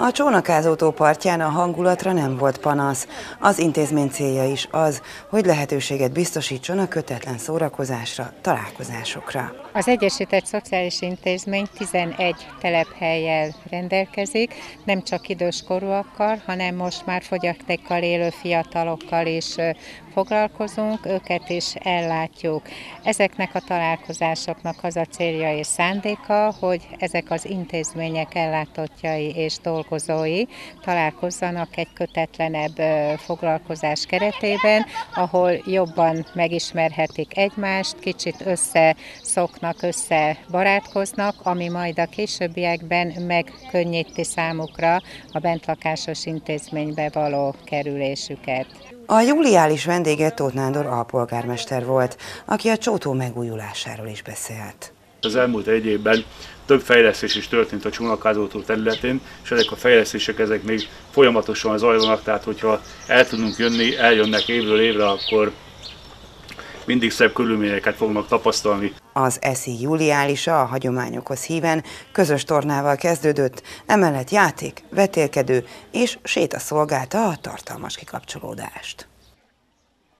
A csónakázótó partján a hangulatra nem volt panasz. Az intézmény célja is az, hogy lehetőséget biztosítson a kötetlen szórakozásra, találkozásokra. Az Egyesített Szociális Intézmény 11 telephelyjel rendelkezik, nem csak időskorúakkal, hanem most már fogyatékkal élő fiatalokkal is foglalkozunk, őket is ellátjuk. Ezeknek a találkozásoknak az a célja és szándéka, hogy ezek az intézmények ellátottjai és dolgozói találkozzanak egy kötetlenebb foglalkozás keretében, ahol jobban megismerhetik egymást, kicsit összeszoknak, összebarátkoznak, ami majd a későbbiekben megkönnyíti számukra a bentlakásos intézménybe való kerülésüket. A júliális vendége Tóth Nándor alpolgármester volt, aki a csótó megújulásáról is beszélt. Az elmúlt egy évben több fejlesztés is történt a csónakázótó területén, és ezek a fejlesztések ezek még folyamatosan zajlanak, tehát hogyha el tudunk jönni, eljönnek évről évre, akkor mindig szebb körülményeket fognak tapasztalni. Az eszi júliálisa a hagyományokhoz híven közös tornával kezdődött, emellett játék, vetélkedő és séta szolgálta a tartalmas kikapcsolódást.